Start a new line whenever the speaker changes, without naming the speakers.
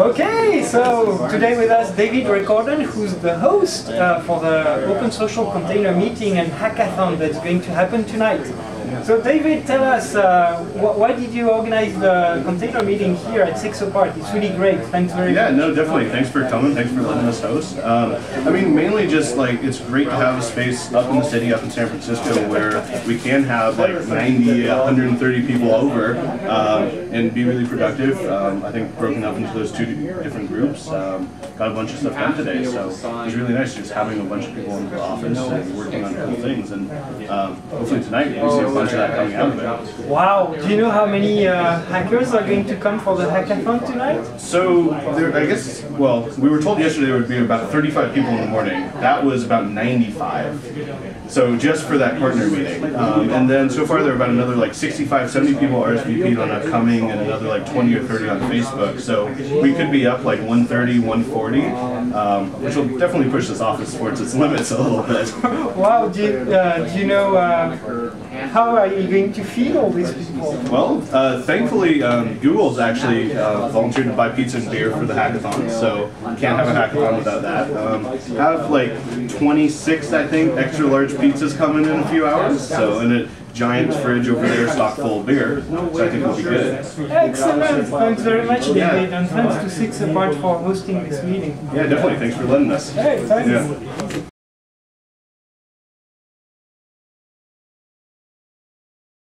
Okay, so today with us David Recordon, who's the host uh, for the Open Social Container meeting and hackathon that's going to happen tonight. So David, tell us, uh, wh why did you organize the container meeting here at Six Apart? It's really great. Thanks very
yeah,
much.
Yeah, no, definitely. Thanks for coming. Thanks for letting us host. Um, I mean, mainly just like it's great to have a space up in the city, up in San Francisco, where we can have like 90, 130 people over um, and be really productive. Um, I think broken up into those two different groups. Um, got a bunch of stuff done today, so it was really nice just having a bunch of people in the office and working on cool things. And um, hopefully tonight we'll see a bunch of that coming out.
Wow, do you know how many uh, hackers are going to come for the hackathon tonight?
So, there, I guess, well, we were told yesterday there would be about 35 people in the morning. That was about 95. So, just for that partner meeting. Um, and then so far there are about another like 65, 70 people RSVP'd on upcoming and another like 20 or 30 on Facebook. So, we could be up like 130, 140, um, which will definitely push this office towards its limits a little bit.
Wow, do you, uh, do you know uh, how are you going to feed all these people?
Well, uh, thankfully, um, Google's actually uh, volunteered to buy pizza and beer for the hackathon, so can't have a hackathon without that. Um, have like 26, I think, extra large pizzas coming in a few hours, so in a giant fridge over there stocked full of beer, so I think it'll be good.
Excellent, thanks very much David, and thanks to Six Apart for hosting this meeting.
Yeah, definitely. Thanks for letting us.
Hey, thanks.
Yeah.